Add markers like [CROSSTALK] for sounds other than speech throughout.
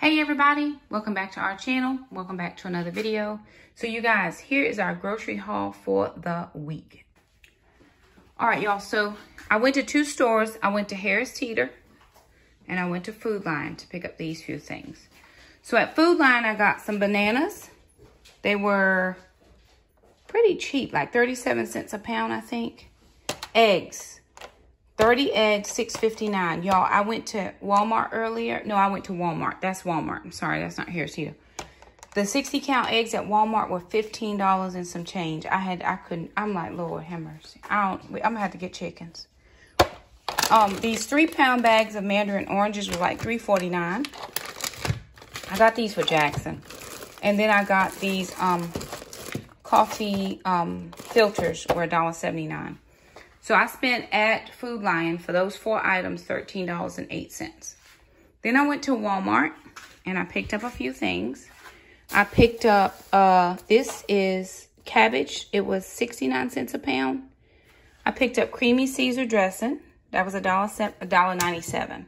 Hey everybody, welcome back to our channel. Welcome back to another video. So you guys, here is our grocery haul for the week. All right, y'all, so I went to two stores. I went to Harris Teeter and I went to Food Lion to pick up these few things. So at Food Lion, I got some bananas. They were pretty cheap, like 37 cents a pound, I think. Eggs, 30 eggs, 6.59. Y'all, I went to Walmart earlier. No, I went to Walmart. That's Walmart. I'm sorry, that's not Harris Teeter. The 60 count eggs at Walmart were $15 and some change. I had, I couldn't, I'm like, Lord have mercy. I don't, I'm gonna have to get chickens. Um, these three pound bags of mandarin oranges were like $3.49. I got these for Jackson. And then I got these um, coffee um, filters were $1.79. So I spent at Food Lion for those four items $13.08. Then I went to Walmart and I picked up a few things. I picked up, uh, this is cabbage. It was 69 cents a pound. I picked up creamy Caesar dressing. That was a dollar $1.97.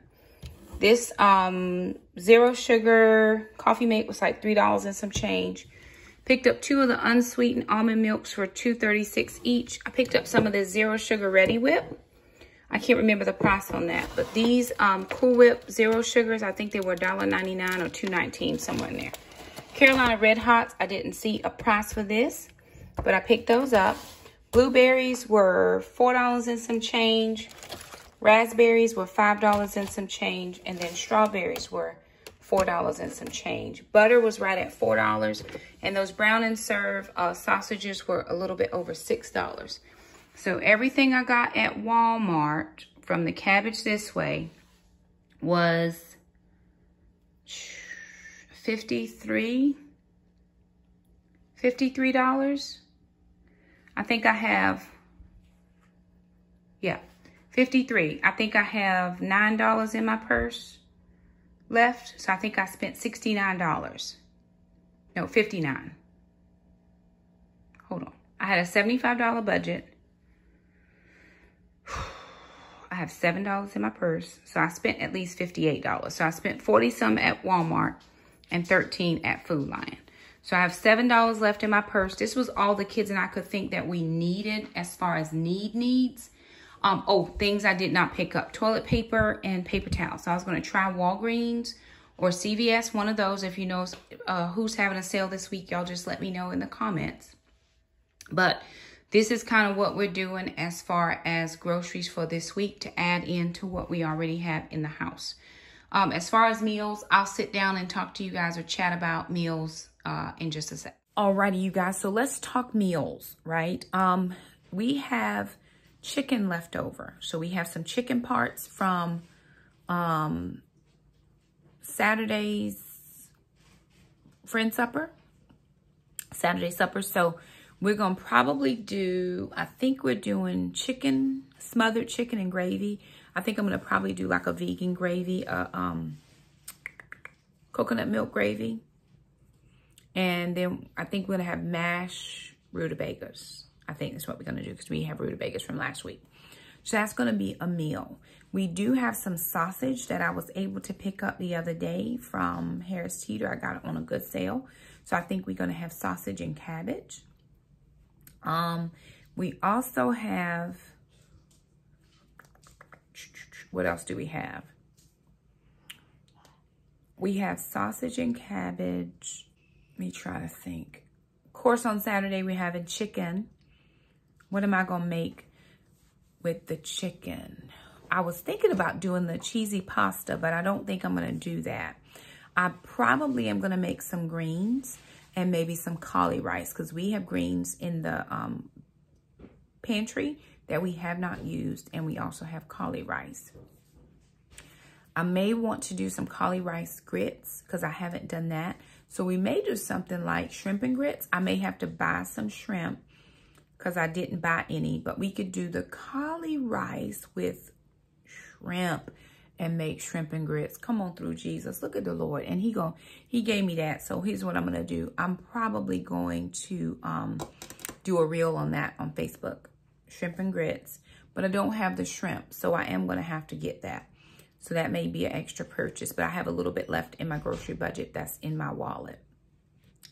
This um, zero sugar coffee mate was like $3 and some change. Picked up two of the unsweetened almond milks for $2.36 each. I picked up some of the zero sugar Reddi-wip. I can't remember the price on that, but these um, Cool Whip zero sugars, I think they were $1.99 or $2.19, somewhere in there. Carolina Red Hots, I didn't see a price for this, but I picked those up. Blueberries were $4 and some change. Raspberries were $5 and some change. And then strawberries were $4 and some change. Butter was right at $4. And those brown and serve uh, sausages were a little bit over $6. So everything I got at Walmart from the cabbage this way was 53 $53. I think I have, yeah, 53. I think I have $9 in my purse left. So I think I spent $69. No, 59 Hold on. I had a $75 budget. [SIGHS] I have $7 in my purse. So I spent at least $58. So I spent 40 some at Walmart and 13 at Food Lion. So I have $7 left in my purse. This was all the kids and I could think that we needed as far as need needs. Um, oh, things I did not pick up. Toilet paper and paper towels. So I was going to try Walgreens or CVS, one of those. If you know uh, who's having a sale this week, y'all just let me know in the comments. But this is kind of what we're doing as far as groceries for this week to add into what we already have in the house. Um, as far as meals, I'll sit down and talk to you guys or chat about meals uh, in just a sec. Alrighty, you guys. So let's talk meals, right? Um, we have chicken left over. So we have some chicken parts from um, Saturday's friend supper, Saturday supper. So we're going to probably do, I think we're doing chicken, smothered chicken and gravy. I think I'm going to probably do like a vegan gravy, uh, um, coconut milk gravy. And then I think we're going to have mashed rutabagas. I think that's what we're going to do because we have rutabagas from last week. So that's going to be a meal. We do have some sausage that I was able to pick up the other day from Harris Teeter. I got it on a good sale. So I think we're going to have sausage and cabbage. Um, we also have, what else do we have? We have sausage and cabbage. Let me try to think. Of course, on Saturday, we're having chicken. What am I going to make with the chicken? I was thinking about doing the cheesy pasta, but I don't think I'm going to do that. I probably am going to make some greens and maybe some cauli rice because we have greens in the um, pantry that we have not used and we also have cauli rice. I may want to do some cauli rice grits because I haven't done that. So we may do something like shrimp and grits. I may have to buy some shrimp because I didn't buy any. But we could do the cauli rice with shrimp and make shrimp and grits. Come on through, Jesus. Look at the Lord. And he go, he gave me that. So here's what I'm going to do. I'm probably going to um, do a reel on that on Facebook. Shrimp and grits. But I don't have the shrimp. So I am going to have to get that. So that may be an extra purchase, but I have a little bit left in my grocery budget that's in my wallet.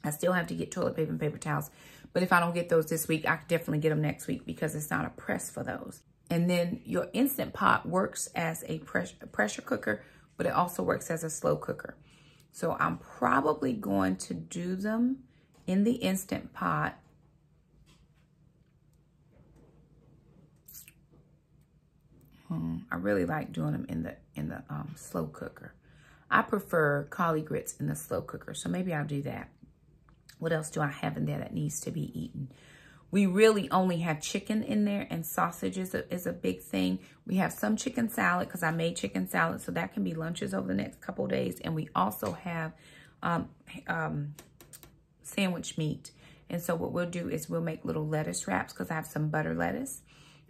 I still have to get toilet paper and paper towels, but if I don't get those this week, I can definitely get them next week because it's not a press for those. And then your Instant Pot works as a pressure cooker, but it also works as a slow cooker. So I'm probably going to do them in the Instant Pot Hmm, I really like doing them in the in the um, slow cooker. I prefer cauli grits in the slow cooker, so maybe I'll do that. What else do I have in there that needs to be eaten? We really only have chicken in there and sausage is a, is a big thing. We have some chicken salad because I made chicken salad, so that can be lunches over the next couple days. And we also have um, um, sandwich meat. And so what we'll do is we'll make little lettuce wraps because I have some butter lettuce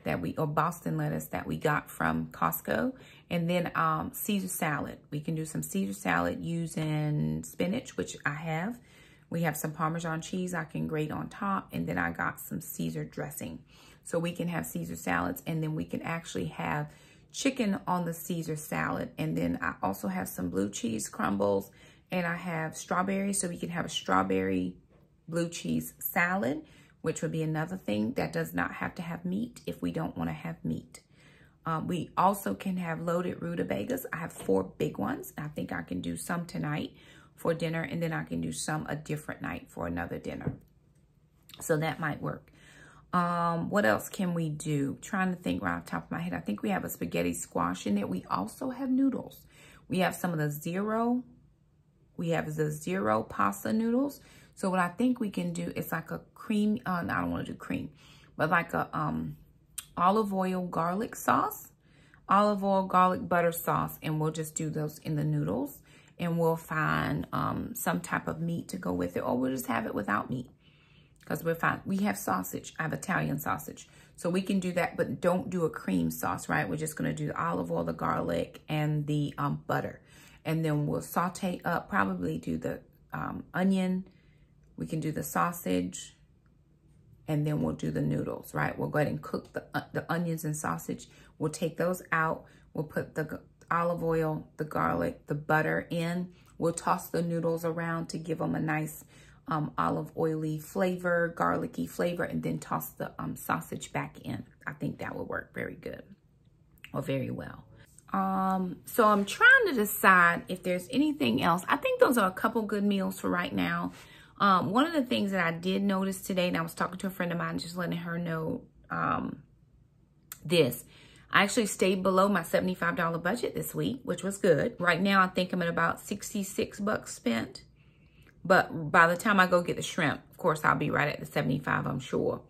that we, or Boston lettuce that we got from Costco. And then um, Caesar salad. We can do some Caesar salad using spinach, which I have. We have some Parmesan cheese I can grate on top. And then I got some Caesar dressing. So we can have Caesar salads and then we can actually have chicken on the Caesar salad. And then I also have some blue cheese crumbles and I have strawberries. So we can have a strawberry blue cheese salad which would be another thing that does not have to have meat if we don't want to have meat. Um, we also can have loaded rutabagas. I have four big ones. I think I can do some tonight for dinner, and then I can do some a different night for another dinner. So that might work. Um, what else can we do? Trying to think right off top of my head. I think we have a spaghetti squash in there. We also have noodles. We have some of the zero. We have the zero pasta noodles. So what I think we can do is like a cream, uh, I don't want to do cream, but like a um, olive oil garlic sauce, olive oil garlic butter sauce, and we'll just do those in the noodles. And we'll find um, some type of meat to go with it, or we'll just have it without meat. Because we're fine. We have sausage. I have Italian sausage. So we can do that, but don't do a cream sauce, right? We're just going to do the olive oil, the garlic, and the um, butter. And then we'll saute up, probably do the um, onion, we can do the sausage and then we'll do the noodles, right? We'll go ahead and cook the, uh, the onions and sausage. We'll take those out. We'll put the olive oil, the garlic, the butter in. We'll toss the noodles around to give them a nice um, olive oily flavor, garlicky flavor, and then toss the um, sausage back in. I think that would work very good or very well. Um, so I'm trying to decide if there's anything else. I think those are a couple good meals for right now. Um, one of the things that I did notice today, and I was talking to a friend of mine, just letting her know um, this. I actually stayed below my $75 budget this week, which was good. Right now, I think I'm at about 66 bucks spent. But by the time I go get the shrimp, of course, I'll be right at the 75, I'm sure.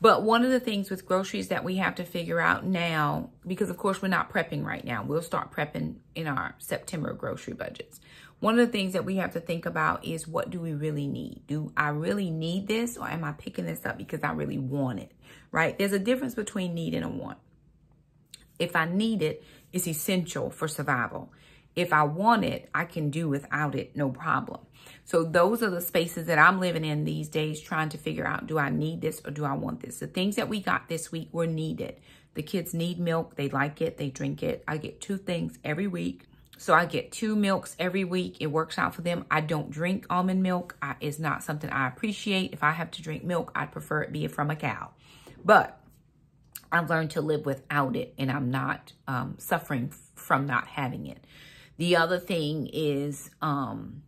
But one of the things with groceries that we have to figure out now, because of course we're not prepping right now. We'll start prepping in our September grocery budgets. One of the things that we have to think about is what do we really need? Do I really need this or am I picking this up because I really want it, right? There's a difference between need and a want. If I need it, it's essential for survival. If I want it, I can do without it, no problem. So those are the spaces that I'm living in these days, trying to figure out, do I need this or do I want this? The things that we got this week were needed. The kids need milk. They like it. They drink it. I get two things every week. So I get two milks every week. It works out for them. I don't drink almond milk. I, it's not something I appreciate. If I have to drink milk, I'd prefer it be from a cow. But I've learned to live without it and I'm not um, suffering from not having it. The other thing is, um,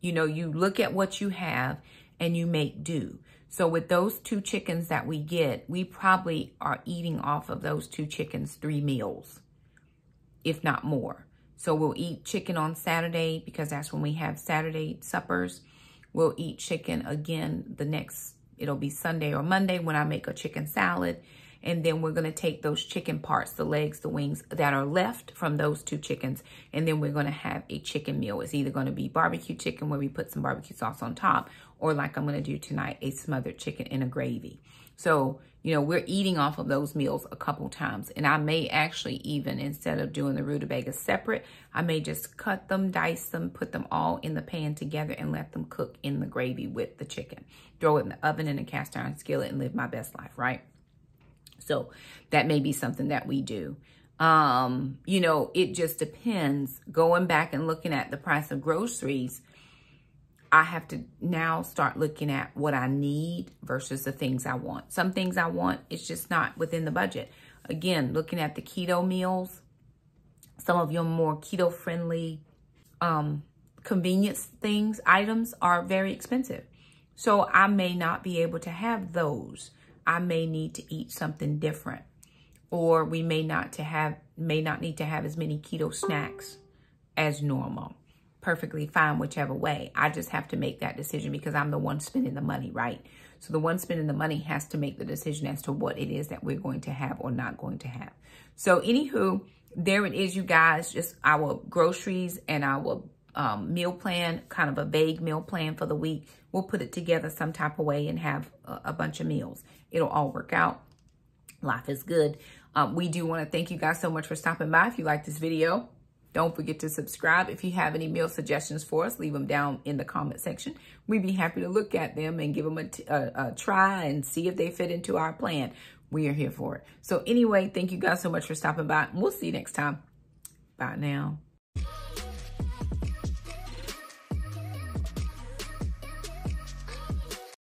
you know, you look at what you have and you make do. So with those two chickens that we get, we probably are eating off of those two chickens three meals, if not more. So we'll eat chicken on Saturday because that's when we have Saturday suppers. We'll eat chicken again the next, it'll be Sunday or Monday when I make a chicken salad. And then we're going to take those chicken parts, the legs, the wings that are left from those two chickens. And then we're going to have a chicken meal. It's either going to be barbecue chicken where we put some barbecue sauce on top. Or like I'm going to do tonight, a smothered chicken in a gravy. So you know, we're eating off of those meals a couple times. And I may actually even, instead of doing the rutabaga separate, I may just cut them, dice them, put them all in the pan together and let them cook in the gravy with the chicken. Throw it in the oven in a cast iron skillet and live my best life, right? So that may be something that we do. Um, you know, it just depends. Going back and looking at the price of groceries, I have to now start looking at what I need versus the things I want. Some things I want, it's just not within the budget. Again, looking at the keto meals, some of your more keto friendly um, convenience things, items are very expensive. So I may not be able to have those. I may need to eat something different. Or we may not to have may not need to have as many keto snacks as normal. Perfectly fine whichever way. I just have to make that decision because I'm the one spending the money, right? So the one spending the money has to make the decision as to what it is that we're going to have or not going to have. So anywho, there it is, you guys. Just our groceries and our um, meal plan, kind of a vague meal plan for the week. We'll put it together some type of way and have a, a bunch of meals. It'll all work out. Life is good. Um, we do want to thank you guys so much for stopping by. If you like this video, don't forget to subscribe. If you have any meal suggestions for us, leave them down in the comment section. We'd be happy to look at them and give them a, try and see if they fit into our plan. We are here for it. So anyway, thank you guys so much for stopping by. We'll see you next time. Bye now.